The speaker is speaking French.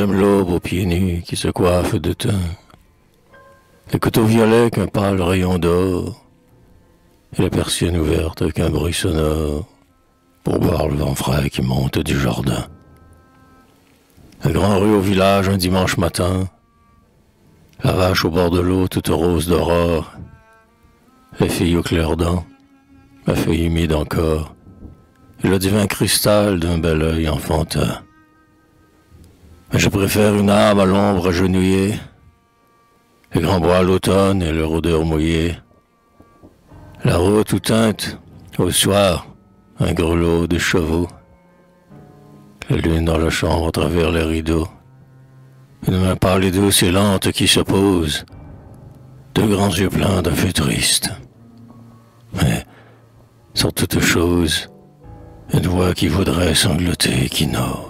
J'aime l'aube aux pieds nus qui se coiffe de teint. Les coteaux violets qu'un pâle rayon d'or. Et la persienne ouverte qu'un bruit sonore. Pour boire le vent frais qui monte du jardin. La grande rue au village un dimanche matin. La vache au bord de l'eau toute rose d'aurore. Les filles au clair dent. Ma feuille humide encore. Et le divin cristal d'un bel œil enfantin. Je préfère une âme à l'ombre agenouillée, les grands à l'automne et leur odeur mouillée, la route où teinte, au soir, un grelot de chevaux, la lune dans la chambre à travers les rideaux, une main pâle douce et lente qui se pose, deux grands yeux pleins d'un feu triste. Mais, sur toute chose, une voix qui voudrait sangloter et qui n'ose.